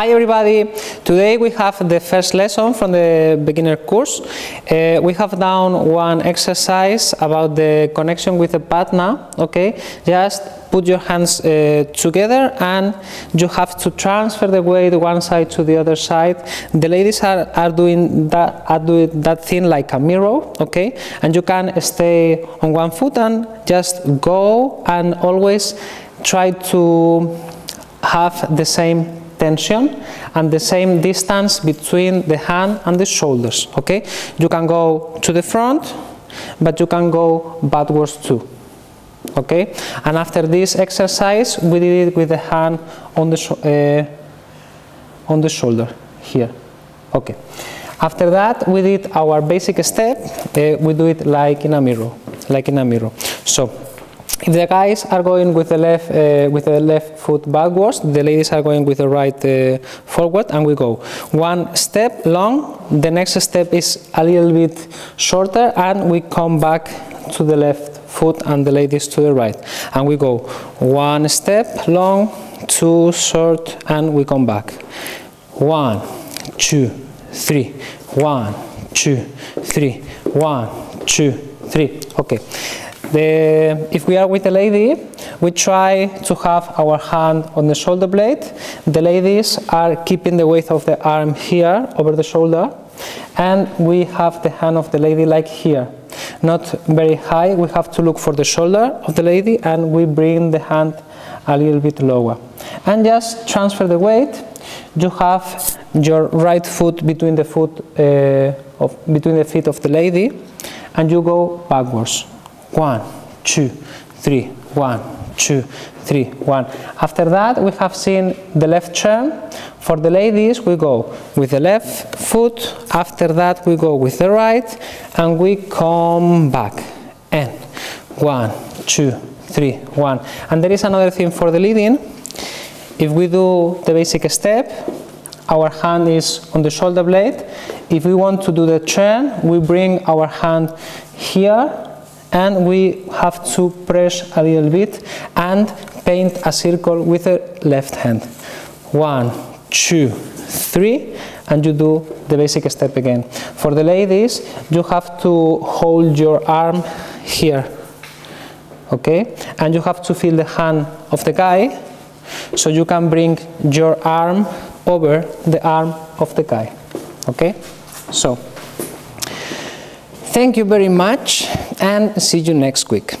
Hi everybody, today we have the first lesson from the beginner course. Uh, we have done one exercise about the connection with the patna, okay? Just put your hands uh, together and you have to transfer the weight one side to the other side. The ladies are, are doing that are doing that thing like a mirror, okay? And you can stay on one foot and just go and always try to have the same tension and the same distance between the hand and the shoulders okay? You can go to the front but you can go backwards too okay? And after this exercise we did it with the hand on the uh, on the shoulder here okay? After that we did our basic step uh, we do it like in a mirror like in a mirror. So if the guys are going with the left uh, with the left foot backwards, the ladies are going with the right uh, forward, and we go one step long. The next step is a little bit shorter, and we come back to the left foot, and the ladies to the right, and we go one step long, two short, and we come back. One, two, three. One, two, three. One, two, three. Okay. The, if we are with a lady, we try to have our hand on the shoulder blade. The ladies are keeping the weight of the arm here over the shoulder and we have the hand of the lady like here. Not very high, we have to look for the shoulder of the lady and we bring the hand a little bit lower. And just transfer the weight. You have your right foot between the foot uh, of, between the feet of the lady and you go backwards one, two, three, one, two, three, one. After that, we have seen the left turn. For the ladies, we go with the left foot. After that, we go with the right, and we come back. And one, two, three, one. And there is another thing for the leading. If we do the basic step, our hand is on the shoulder blade. If we want to do the turn, we bring our hand here and we have to press a little bit and paint a circle with the left hand. One, two, three, and you do the basic step again. For the ladies, you have to hold your arm here, okay? And you have to feel the hand of the guy, so you can bring your arm over the arm of the guy, okay? So, thank you very much and see you next week.